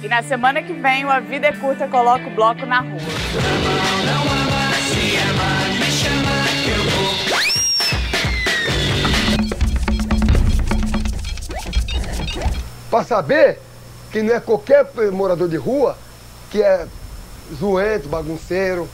E na semana que vem, o A Vida é Curta coloca o bloco na rua. Pra saber que não é qualquer morador de rua que é zoento, bagunceiro,